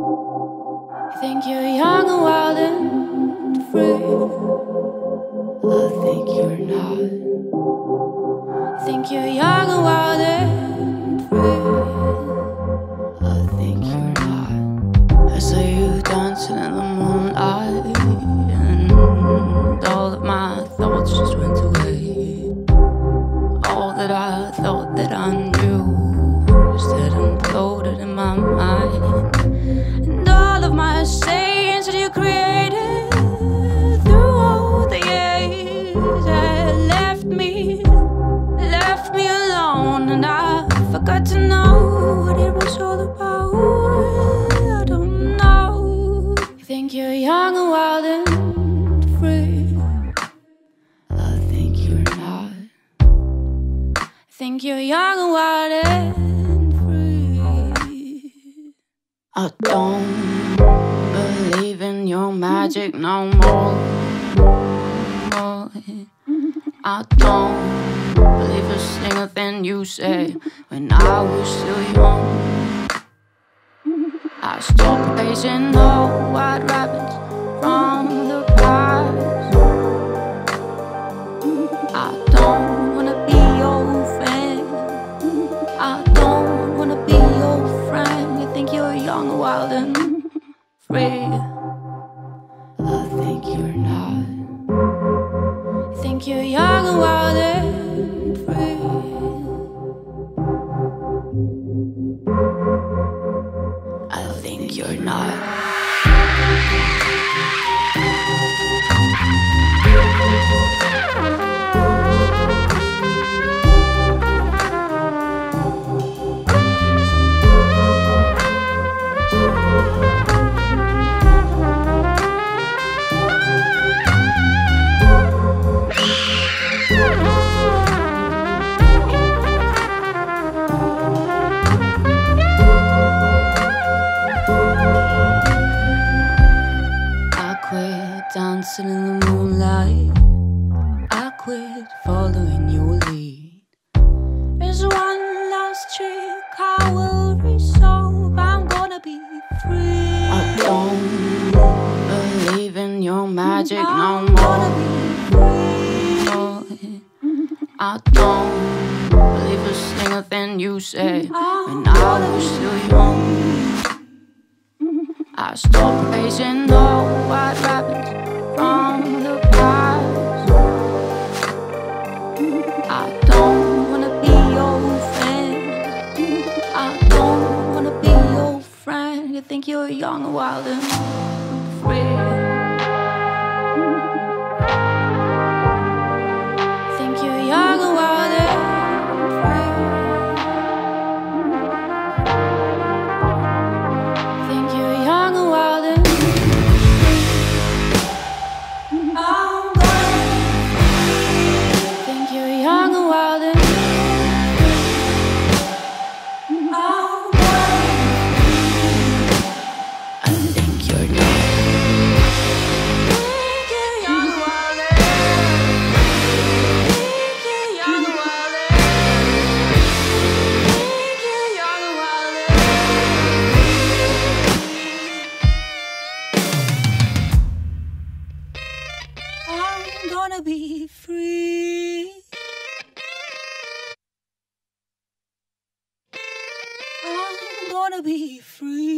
I think you're young and wild and free. I think you're not. I think you're young and wild and free. I think you're not. I saw you dancing in the moonlight, and all of my thoughts just went away. All that I thought that I knew just had imploded in my mind. Forgot to know what it was all about. I don't know. You think you're young and wild and free. I think you're not. Think you're young and wild and free. I don't believe in your magic no more. I don't believe a single thing you say when I was still young. I stopped raising the white rabbits from the past. I don't wanna be your friend. I don't wanna be your friend. You think you're young, wild, and free. I think you're not. You think you're young wild magic no more. I don't believe a single thing you say when I was still young. I stopped white rabbits from the past. I don't wanna be your friend. I don't wanna be your friend. You think you're young and wild and be free.